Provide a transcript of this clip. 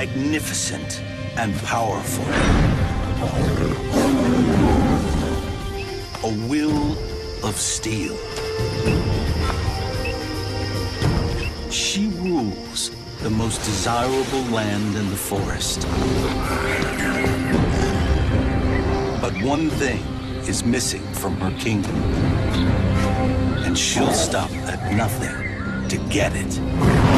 magnificent and powerful. A will of steel. She rules the most desirable land in the forest. But one thing is missing from her kingdom. And she'll stop at nothing to get it.